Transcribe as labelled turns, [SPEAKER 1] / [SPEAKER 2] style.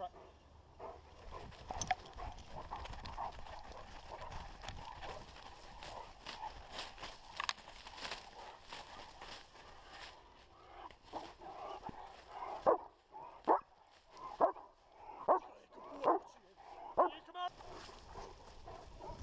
[SPEAKER 1] try.
[SPEAKER 2] Come on.